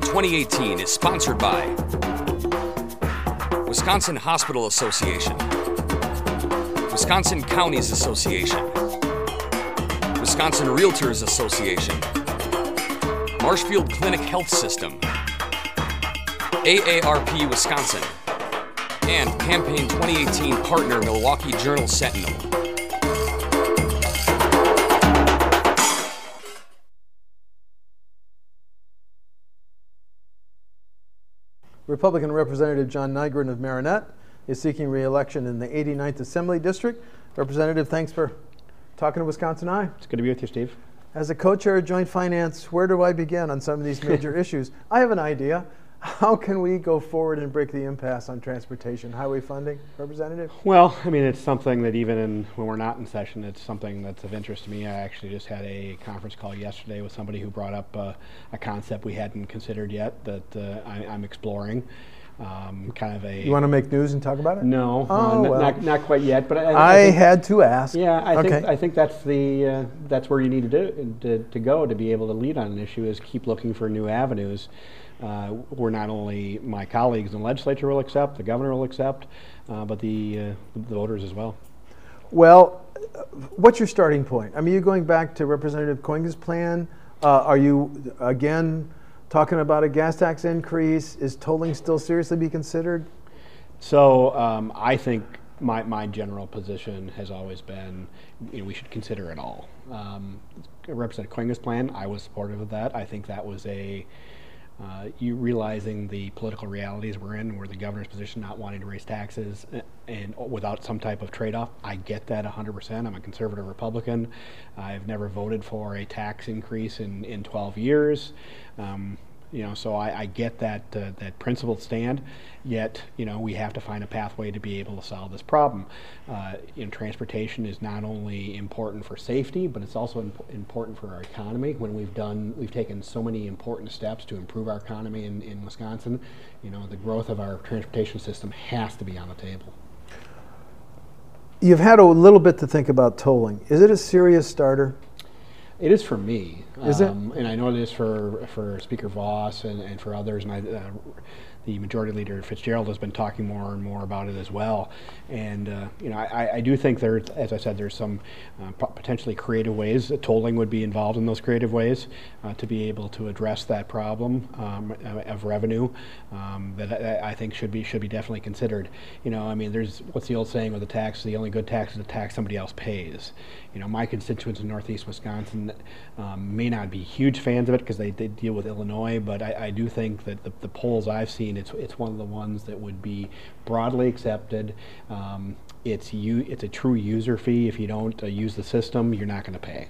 Campaign 2018 is sponsored by Wisconsin Hospital Association, Wisconsin Counties Association, Wisconsin Realtors Association, Marshfield Clinic Health System, AARP Wisconsin, and Campaign 2018 partner Milwaukee Journal Sentinel. Republican Representative John Nygren of Marinette is seeking re-election in the 89th Assembly District. Representative, thanks for talking to Wisconsin Eye. It's good to be with you, Steve. As a co-chair of Joint Finance, where do I begin on some of these major issues? I have an idea. How can we go forward and break the impasse on transportation highway funding, Representative? Well, I mean, it's something that even in, when we're not in session, it's something that's of interest to me. I actually just had a conference call yesterday with somebody who brought up uh, a concept we hadn't considered yet that uh, I, am exploring. Um, kind of a. You want to make news and talk about it? No, oh, uh, well. not, not quite yet. But I, I, I think, had to ask. Yeah, I okay. think I think that's the uh, that's where you need to do to, to go to be able to lead on an issue is keep looking for new avenues uh, where not only my colleagues in the legislature will accept, the governor will accept, uh, but the, uh, the voters as well. Well, what's your starting point? I mean, you're going back to Representative Kooyenga's plan. Uh, are you, again, talking about a gas tax increase? Is tolling still seriously be considered? So um, I think my, my general position has always been you know, we should consider it all. Um, Representative Kooyenga's plan, I was supportive of that. I think that was a uh, you realizing the political realities we're in, where the governor's position not wanting to raise taxes and, and without some type of trade-off, I get that 100%. I'm a conservative Republican. I've never voted for a tax increase in, in 12 years. Um, you know, so I, I get that uh, that principled stand. Yet, you know, we have to find a pathway to be able to solve this problem. Uh, in transportation is not only important for safety, but it's also imp important for our economy. When we've done, we've taken so many important steps to improve our economy in, in Wisconsin. You know, the growth of our transportation system has to be on the table. You've had a little bit to think about tolling. Is it a serious starter? It is for me. Is um, it? And I know it is for, for Speaker Vos and, and for others. And I, uh, the Majority Leader Fitzgerald has been talking more and more about it as well. And uh, you know, I, I, do think there, as I said, there's some uh, potentially creative ways. That tolling would be involved in those creative ways uh, to be able to address that problem um, of revenue um, that I, I, think should be should be definitely considered. You know, I mean, there's what's the old saying with the tax? The only good tax is a tax somebody else pays. You know, my constituents in Northeast Wisconsin um, may not be huge fans of it because they, they, deal with Illinois, but I, I do think that the, the polls I've seen it's it's one of the ones that would be broadly accepted. Um, it's you it's a true user fee. If you don't uh, use the system, you're not going to pay.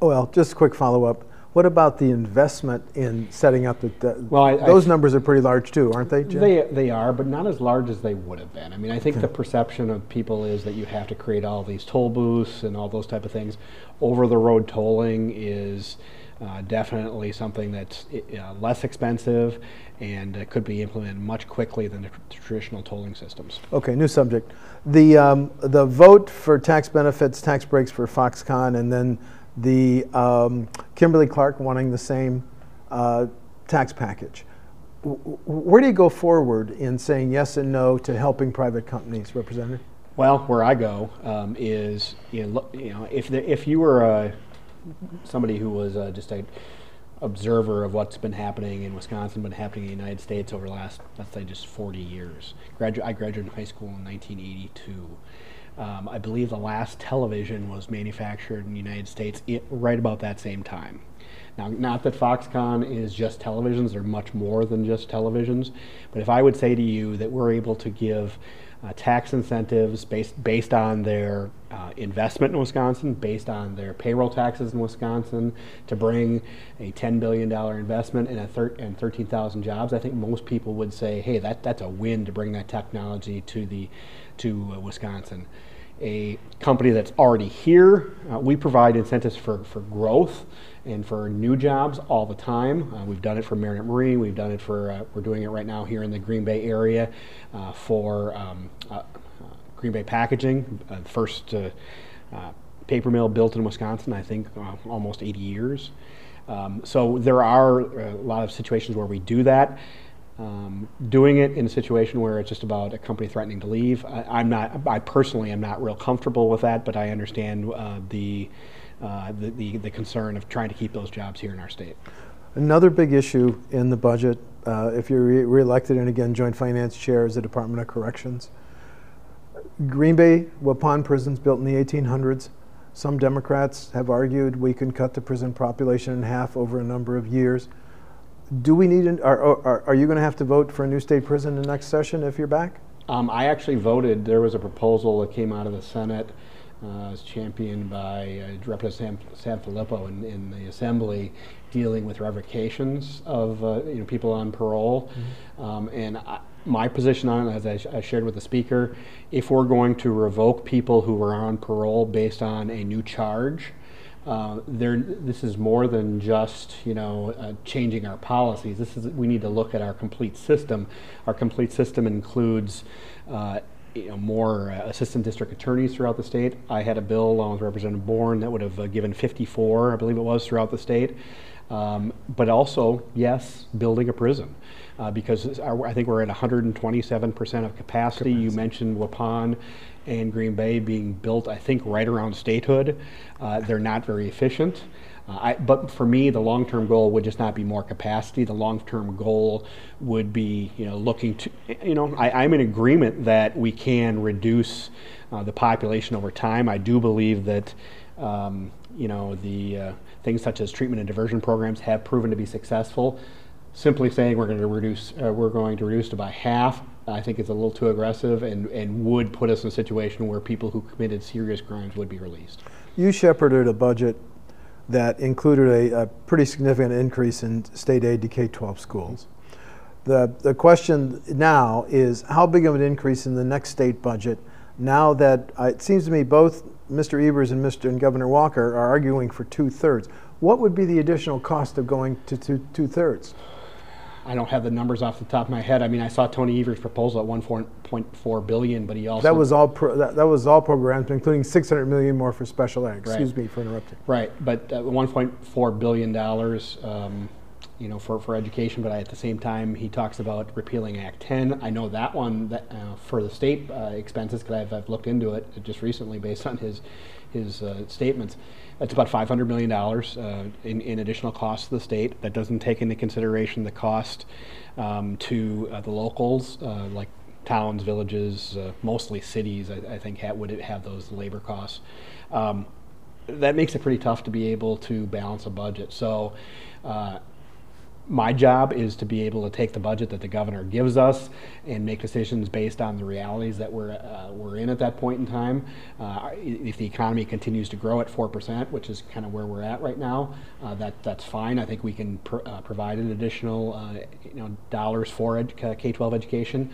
Well, just a quick follow up. What about the investment in setting up the, the well, I, those I, numbers are pretty large too, aren't they, Jim? They, they are, but not as large as they would have been. I mean, I think okay. the perception of people is that you have to create all these toll booths and all those type of things. Over the road tolling is uh, definitely something that's uh, less expensive and uh, could be implemented much quickly than the tr traditional tolling systems. Okay, new subject. The, um, the vote for tax benefits, tax breaks for Foxconn, and then the um, Kimberly Clark wanting the same uh, tax package. W where do you go forward in saying yes and no to helping private companies, Representative? Well, where I go um, is, you know, you know if, the, if you were a somebody who was uh, just a observer of what's been happening in Wisconsin, been happening in the United States over the last, let's say, just 40 years. Gradu I graduated high school in 1982. Um, I believe the last television was manufactured in the United States it, right about that same time. Now, not that Foxconn is just televisions, they're much more than just televisions, but if I would say to you that we're able to give uh, tax incentives based based on their uh, investment in Wisconsin, based on their payroll taxes in Wisconsin, to bring a $10 billion investment and, a thir and 13,000 jobs. I think most people would say, hey, that, that's a win to bring that technology to, the, to uh, Wisconsin. A company that's already here, uh, we provide incentives for, for growth and for new jobs all the time. Uh, we've done it for Marinette Marine. We've done it for, uh, we're doing it right now here in the Green Bay area uh, for um, uh, uh, Green Bay Packaging, uh, first paper mill built in Wisconsin, I think almost 80 years. Um, so there are a lot of situations where we do that. Um, doing it in a situation where it's just about a company threatening to leave, I, am not. I personally am not real comfortable with that, but I understand the, uh, the, the the concern of trying to keep those jobs here in our state. Another big issue in the budget, uh, if you're re- reelected and again joint finance chair, is the Department of Corrections. Green Bay Waupun prisons built in the 1800s. Some Democrats have argued we can cut the prison population in half over a number of years do we need, an, are, are, are you going to have to vote for a new state prison in the next session if you're back? Um, I actually voted. There was a proposal that came out of the Senate, uh, was championed by uh, Representative Sanfelippo in, in, the Assembly, dealing with revocations of uh, you know people on parole. Mm-hmm. Um, and I, my position on it, as I, sh- I, shared with the speaker, if we're going to revoke people who are on parole based on a new charge, uh, there, this is more than just you know uh, changing our policies. This is we need to look at our complete system. Our complete system includes uh, you know, more uh, assistant district attorneys throughout the state. I had a bill along with Representative Born that would have uh, given 54, I believe it was, throughout the state. Um, but also, yes, building a prison. Uh, because our, I think we're at 127% of capacity. You mentioned Waupun and Green Bay being built, I think, right around statehood. Uh, they're not very efficient. Uh, I, but for me, the long-term goal would just not be more capacity. The long-term goal would be, you know, looking to, you know, I, am in agreement that we can reduce uh, the population over time. I do believe that, um, you know, the uh, things such as treatment and diversion programs have proven to be successful. Simply saying we're going to reduce, uh, we're going to reduce to by half I think is a little too aggressive and, and would put us in a situation where people who committed serious crimes would be released. You shepherded a budget that included a, a pretty significant increase in state aid to K 12 schools. The, the question now is how big of an increase in the next state budget now that uh, it seems to me both Mr. Evers and Mr. and Governor Walker are arguing for two thirds. What would be the additional cost of going to two, two thirds? I don't have the numbers off the top of my head. I mean, I saw Tony Evers' proposal at 1.4 billion, but he also that was all pro, that, that, was all programs, including 600 million more for special ed. Excuse right. me for interrupting. Right, but uh, 1.4 billion dollars, um, you know, for, for education. But at the same time, he talks about repealing Act 10. I know that one that, uh, for the state uh, expenses because I've, I've looked into it just recently based on his his uh, statements. That's about $500 million uh, in, in, additional costs to the state. That doesn't take into consideration the cost um, to uh, the locals, uh, like towns, villages, uh, mostly cities, I, I think ha- would have those labor costs. Um, that makes it pretty tough to be able to balance a budget. So uh, my job is to be able to take the budget that the governor gives us and make decisions based on the realities that we're, uh, we're in at that point in time. Uh, if the economy continues to grow at 4%, which is kind of where we're at right now, uh, that, that's fine. I think we can pr- uh, provide an additional uh, you know, dollars for ed- K-12 education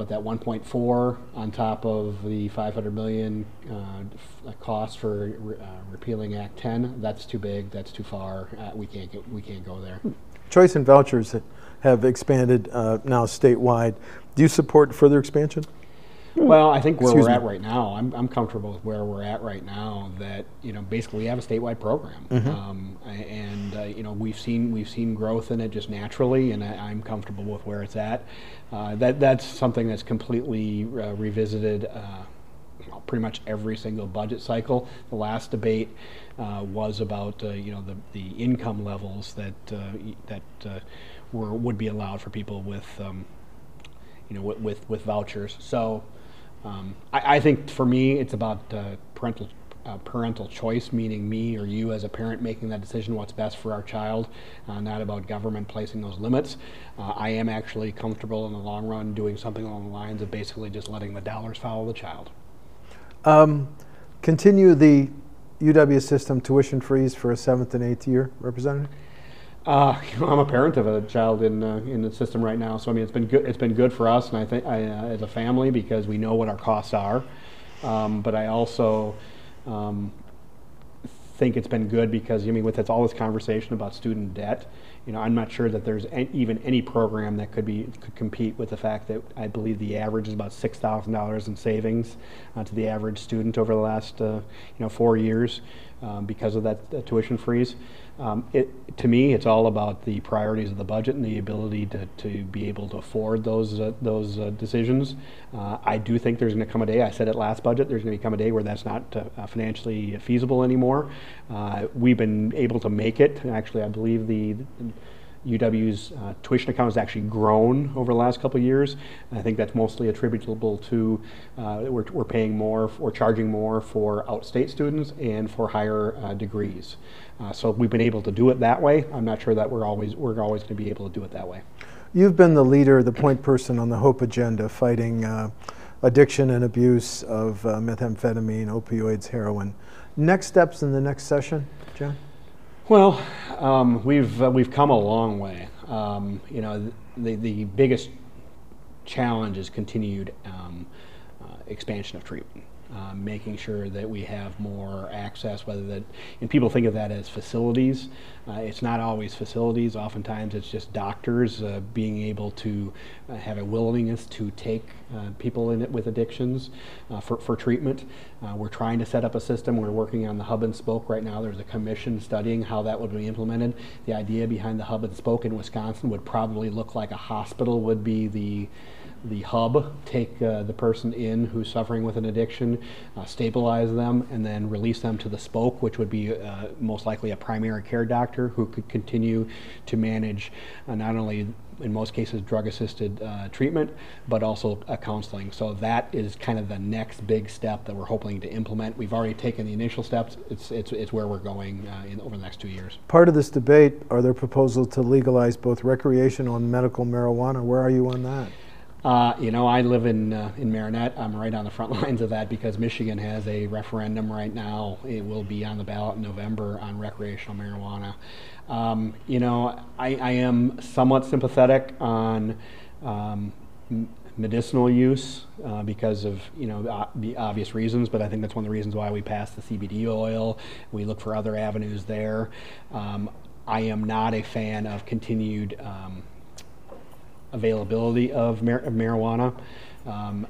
but that 1.4 on top of the 500 million uh, cost for re- uh, repealing Act 10, that's too big. That's too far. Uh, we can't get, we can't go there. Choice and vouchers have expanded uh, now statewide. Do you support further expansion? Well, I think where Excuse we're me. at right now, I'm, I'm comfortable with where we're at right now. That you know, basically, we have a statewide program, mm-hmm. um, and uh, you know, we've seen we've seen growth in it just naturally, and I, am comfortable with where it's at. Uh, that that's something that's completely uh, revisited. Uh, pretty much every single budget cycle. The last debate uh, was about uh, you know the, the income levels that that were would be allowed for people with um, you know with, with, with vouchers. So um, I, I, think for me, it's about uh, parental uh, parental choice, meaning me or you as a parent making that decision what's best for our child, uh, not about government placing those limits. Uh, I am actually comfortable in the long run doing something along the lines of basically just letting the dollars follow the child. Um, continue the UW system tuition freeze for a seventh and eighth year, Representative? Uh, you know, I'm a parent of a child in uh, in the system right now, so I mean it's been good. It's been good for us, and I think uh, as a family because we know what our costs are. Um, but I also um, think it's been good because I mean with all this conversation about student debt, you know, I'm not sure that there's an, even any program that could be could compete with the fact that I believe the average is about six thousand dollars in savings uh, to the average student over the last uh, you know four years um, because of that, that tuition freeze. Um, it, to me, it's all about the priorities of the budget and the ability to, to be able to afford those uh, those uh, decisions. Uh, I do think there's going to come a day. I said it last budget. There's going to come a day where that's not uh, financially feasible anymore. Uh, we've been able to make it. Actually, I believe the UW's uh, tuition account has actually grown over the last couple of years. And I think that's mostly attributable to uh, we're, we're paying more or charging more for outstate students and for higher uh, degrees. Uh, so we've been able to do it that way. I'm not sure that we're always we're always going to be able to do it that way. You've been the leader, the point person on the HOPE agenda, fighting uh, addiction and abuse of uh, methamphetamine, opioids, heroin. Next steps in the next session, John? Well, um, we've uh, we've come a long way. Um, you know, the the biggest challenge is continued um, uh, expansion of treatment um, making sure that we have more access, whether that, and people think of that as facilities. Uh, it's not always facilities. Oftentimes it's just doctors uh, being able to uh, have a willingness to take uh, people in it with addictions uh, for, for treatment. Uh, we're trying to set up a system. We're working on the hub and spoke right now. There's a commission studying how that would be implemented. The idea behind the hub and spoke in Wisconsin would probably look like a hospital would be the the hub, take uh, the person in who's suffering with an addiction, uh, stabilize them, and then release them to the spoke, which would be uh, most likely a primary care doctor who could continue to manage uh, not only in most cases drug assisted uh, treatment, but also counseling. So that is kind of the next big step that we're hoping to implement. We've already taken the initial steps. It's, it's, it's where we're going uh, in, over the next two years. Part of this debate are there proposals to legalize both recreational and medical marijuana. Where are you on that? Uh, you know, I live in uh, in Marinette. I'm right on the front lines of that because Michigan has a referendum right now. It will be on the ballot in November on recreational marijuana. Um, you know, I, I, am somewhat sympathetic on um, medicinal use uh, because of you know the obvious reasons, but I think that's one of the reasons why we passed the CBD oil. We look for other avenues there. Um, I am not a fan of continued um, availability of, mar- marijuana. Um,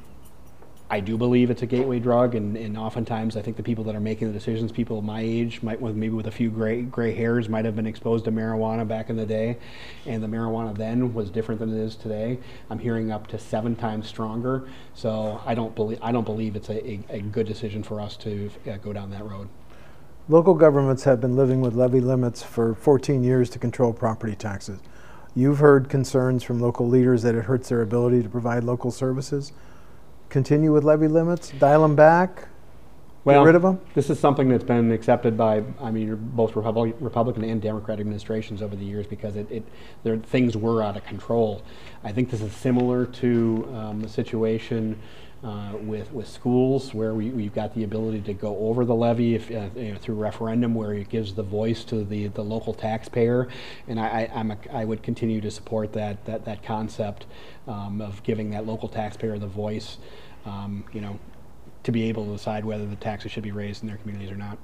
I do believe it's a gateway drug, and, and oftentimes I think the people that are making the decisions, people my age, might with maybe with a few gray gray hairs, might have been exposed to marijuana back in the day, and the marijuana then was different than it is today. I'm hearing up to seven times stronger, so I don't believe I don't believe it's a, a, a good decision for us to uh, go down that road. Local governments have been living with levy limits for 14 years to control property taxes. You've heard concerns from local leaders that it hurts their ability to provide local services. Continue with levy limits, dial them back, well, get rid of them? This is something that's been accepted by, I mean, both Republic, Republican and Democratic administrations over the years because it, it there, things were out of control. I think this is similar to um, the situation uh, with with schools where we, we've got the ability to go over the levy if, uh, you know, through referendum where it gives the voice to the, the local taxpayer and I, I, am would continue to support that that, that concept um, of giving that local taxpayer the voice um, you know to be able to decide whether the taxes should be raised in their communities or not.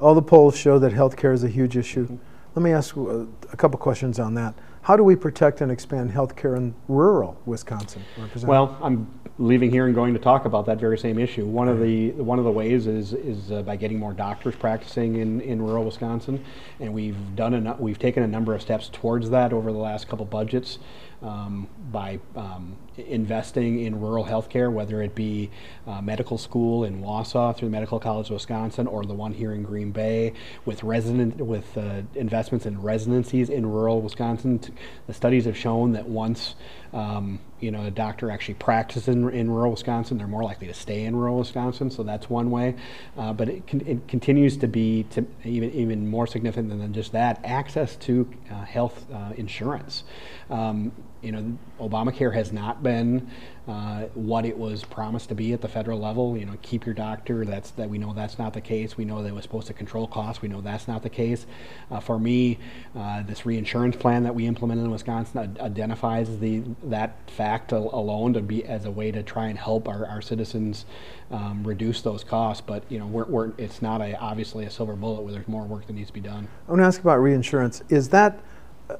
All the polls show that health care is a huge issue. Mm-hmm. Let me ask uh, a couple questions on that. How do we protect and expand health care in rural Wisconsin? Well, I'm leaving here and going to talk about that very same issue. One of the one of the ways is is uh, by getting more doctors practicing in, in rural Wisconsin, and we've done a, we've taken a number of steps towards that over the last couple budgets um, by um, investing in rural healthcare, whether it be uh, medical school in Wausau through the Medical College of Wisconsin or the one here in Green Bay, with resident with uh, investments in residencies in rural Wisconsin. The studies have shown that once um, you know a doctor actually practices in, in rural Wisconsin, they're more likely to stay in rural Wisconsin. So that's one way. Uh, but it, con- it, continues to be to even even more significant than just that access to uh, health uh, insurance. Um, you know, Obamacare has not been uh, what it was promised to be at the federal level. You know, keep your doctor. That's that we know that's not the case. We know that it was supposed to control costs. We know that's not the case. Uh, for me, uh, this reinsurance plan that we implemented in Wisconsin identifies the that fact al- alone to be as a way to try and help our, our citizens um, reduce those costs. But you know, we're, we're, it's not a obviously a silver bullet where there's more work that needs to be done. I want to ask about reinsurance. Is that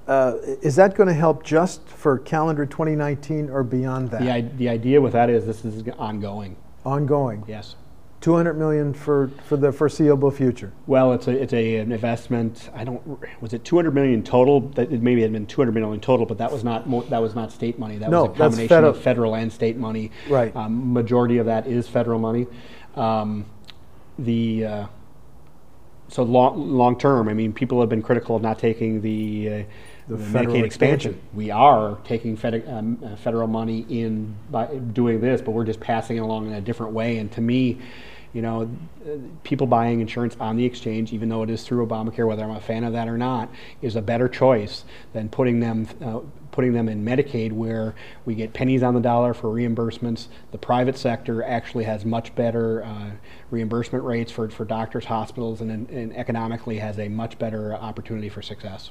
uh, is that going to help just for calendar 2019 or beyond that? The, i- the idea with that is this is ongoing. Ongoing. Yes. 200 million for, for the foreseeable future. Well, it's a it's a an investment. I don't was it 200 million total. That it maybe had been 200 million total, but that was not mo- that was not state money. That No, was a combination federal- of federal and state money. Right. Um, majority of that is federal money. Um, the uh, so long long term, I mean, people have been critical of not taking the, uh, The the Medicaid expansion. expansion. We are taking fed, um, uh, federal money in by doing this, but we're just passing it along in a different way. And to me, you know, uh, people buying insurance on the exchange, even though it is through Obamacare, whether I'm a fan of that or not, is a better choice than putting them uh, putting them in Medicaid, where we get pennies on the dollar for reimbursements. The private sector actually has much better uh, reimbursement rates for, for doctors, hospitals, and, and economically has a much better opportunity for success.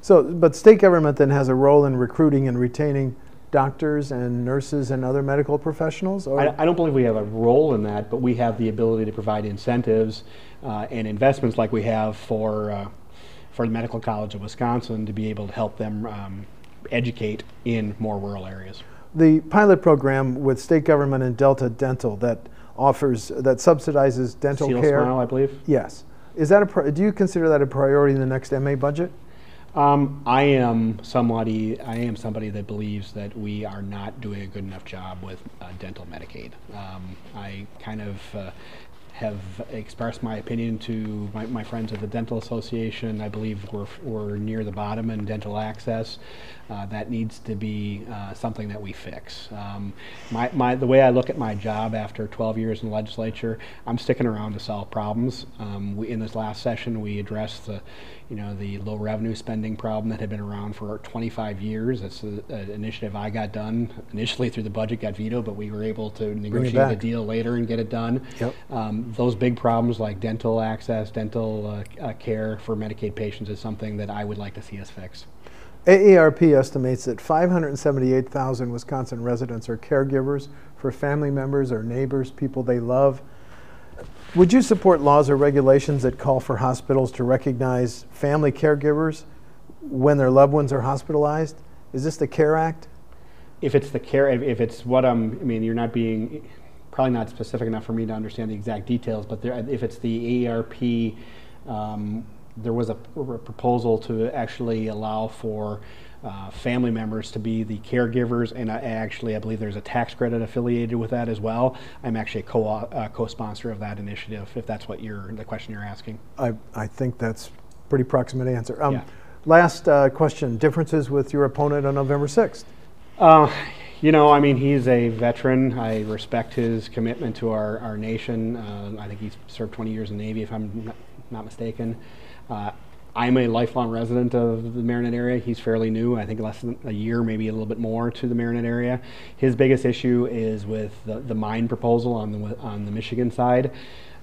So, but state government then has a role in recruiting and retaining doctors and nurses and other medical professionals? Or I, I don't believe we have a role in that, but we have the ability to provide incentives uh, and investments like we have for uh, for the Medical College of Wisconsin to be able to help them um, educate in more rural areas. the pilot program with state government and Delta Dental that offers that subsidizes dental Seal care. Smile, I believe. Yes. Is that a do you consider that a priority in the next MA budget? Um, I am somebody. I am somebody that believes that we are not doing a good enough job with uh, dental Medicaid. Um, I kind of uh, have expressed my opinion to my, my friends at the Dental Association. I believe we're, we're near the bottom in dental access. Uh, that needs to be uh, something that we fix. Um, my, my, the way I look at my job after 12 years in the legislature, I'm sticking around to solve problems. Um, we, in this last session, we addressed the, you know, the low revenue spending problem that had been around for 25 years. That's an initiative I got done initially through the budget, got vetoed, but we were able to negotiate a deal later and get it done. Yep. Um, those big problems like dental access, dental uh, uh, care for Medicaid patients is something that I would like to see us fix. AARP estimates that 578,000 Wisconsin residents are caregivers for family members or neighbors, people they love. Would you support laws or regulations that call for hospitals to recognize family caregivers when their loved ones are hospitalized? Is this the CARE Act? If it's the care, if, it's what I'm, I mean, you're not being, probably not specific enough for me to understand the exact details, but there, if it's the AARP, um, there was a, a proposal to actually allow for uh, family members to be the caregivers, and I, actually, I believe there's a tax credit affiliated with that as well. I'm actually a co uh, co-sponsor of that initiative, if that's what you're the question you're asking. I, I think that's pretty proximate answer. Um, Yeah. Last uh, question, differences with your opponent on November 6th? Uh, you know, I mean, he's a veteran. I respect his commitment to our, our nation. Uh, I think he's served 20 years in the Navy, if I'm not, not mistaken. I'm a lifelong resident of the Marinette area. He's fairly new. I think less than a year, maybe a little bit more to the Marinette area. His biggest issue is with the, the mine proposal on the on the Michigan side.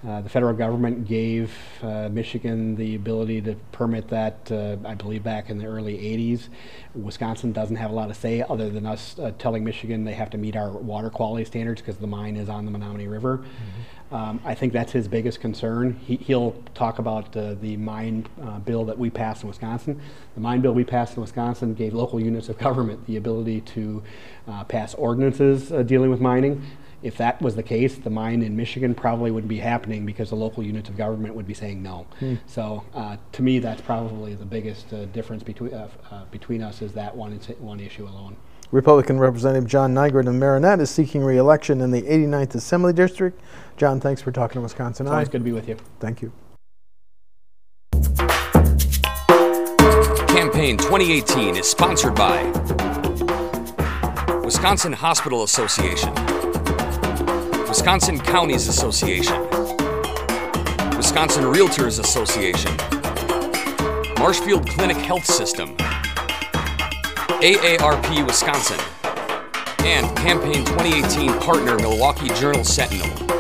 Uh, the federal government gave uh, Michigan the ability to permit that, uh, I believe, back in the early 80s. Wisconsin doesn't have a lot of say other than us uh, telling Michigan they have to meet our water quality standards because the mine is on the Menominee River. Um, I think that's his biggest concern. He, he'll talk about uh, the mine uh, bill that we passed in Wisconsin. The mine bill we passed in Wisconsin gave local units of government the ability to uh, pass ordinances uh, dealing with mining. If that was the case, the mine in Michigan probably wouldn't be happening because the local units of government would be saying no. So, uh, to me, that's probably the biggest uh, difference between uh, uh, between us is that one one issue alone. Republican Representative John Nygren of Marinette is seeking re-election in the 89th Assembly District. John, thanks for talking to Wisconsin It's always Eye. good to be with you. Thank you. Campaign 2018 is sponsored by Wisconsin Hospital Association, Wisconsin Counties Association, Wisconsin Realtors Association, Marshfield Clinic Health System, AARP Wisconsin, and Campaign 2018 partner Milwaukee Journal Sentinel.